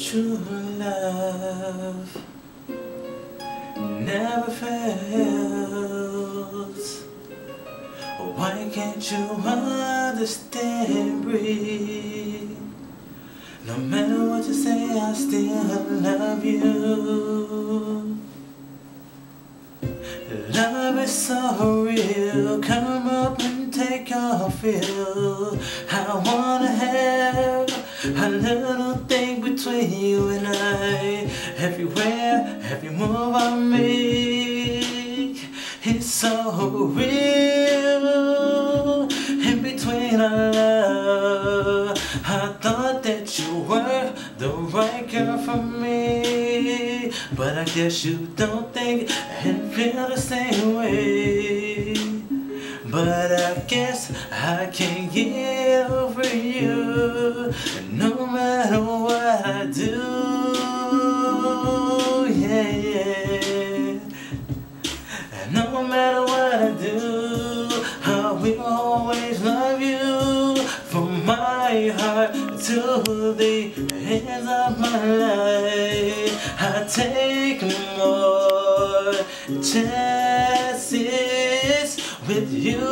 True love never fails. Why can't you understand, breathe? No matter what you say, I still love you. Love is so real, come up and take your fill. I wanna have a little you and I. Everywhere, every move I make, it's so real. In between our love, I thought that you were the right girl for me. But I guess you don't think and feel the same way. But I guess I can't get over you. No matter what I do Yeah, yeah. No matter what I do I will always love you From my heart to the ends of my life. I take more chances with you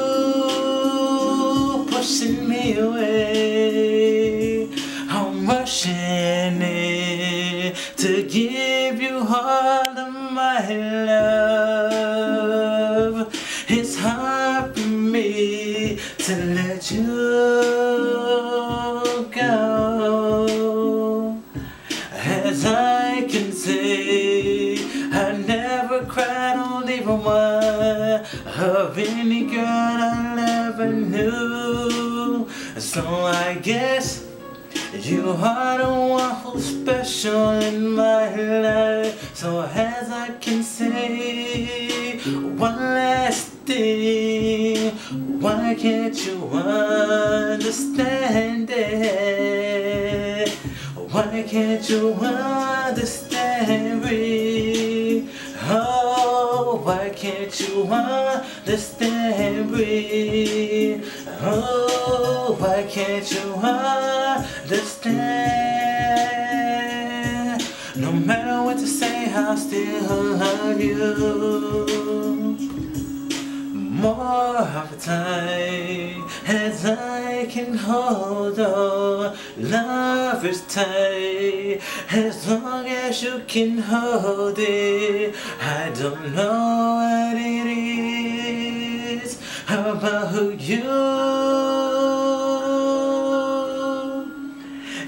pushing me away. I'm rushing in to give you all of my love. It's hard for me to let you go. As I can say, I never cried on even one of any girl I ever knew. So I guess you are the one who's special in my life. So as I can say one last thing, why can't you understand it? Why can't you understand me? Why can't you understand me? Oh, why can't you understand? No matter what you say, I'll still love you more of the time as I can hold on. Love is tight as long as you can hold it. I don't know what it is How about you.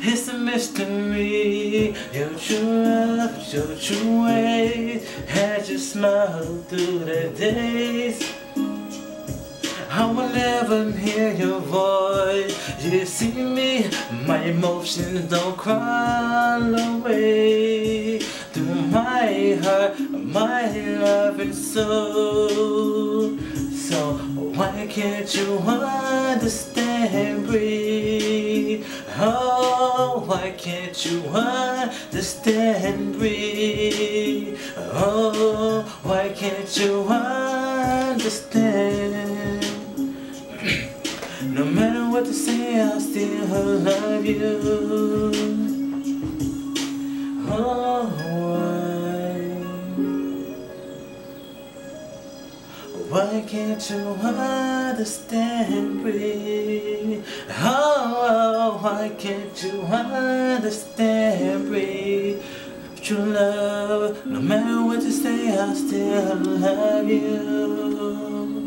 It's a mystery, your true love, your true ways Had you smile through the days I will never hear your voice You see me, my emotions don't crawl away Through my heart, my love and soul So why can't you understand me? Oh, why can't you understand me? Oh, why can't you understand? No matter what they say, I'll still love you. Oh, why? Why can't you understand me? Oh, why can't you understand me? True love, no matter what you say, I'll still love you.